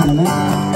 cinnamon.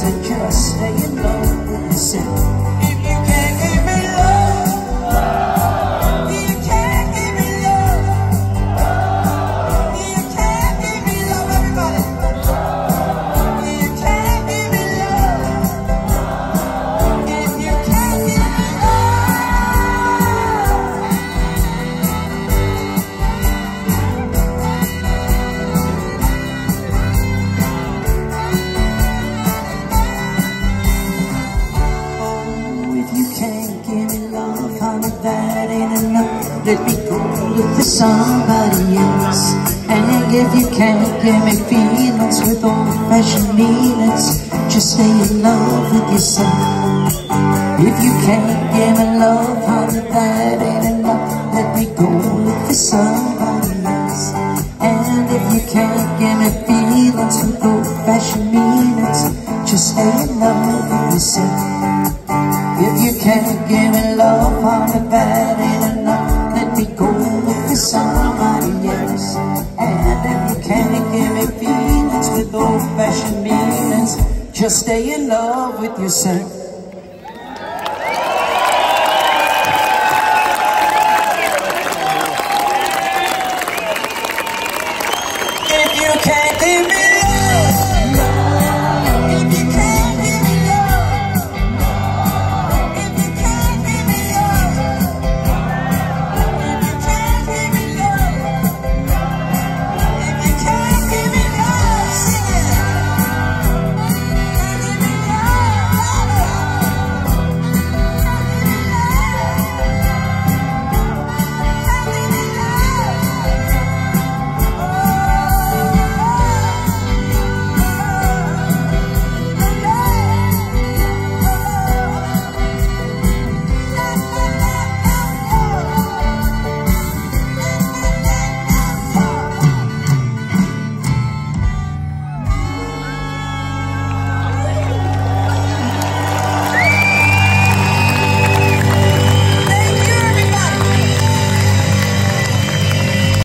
to just stay Let me go for somebody else. And if you can't give me feelings with old-fashioned meanings, just stay in love with yourself. If you can't give me love, honey, that ain't enough. Let me go for somebody else. And if you can't give me feelings with old-fashioned meanings, just stay in love with yourself. Just stay in love with yourself.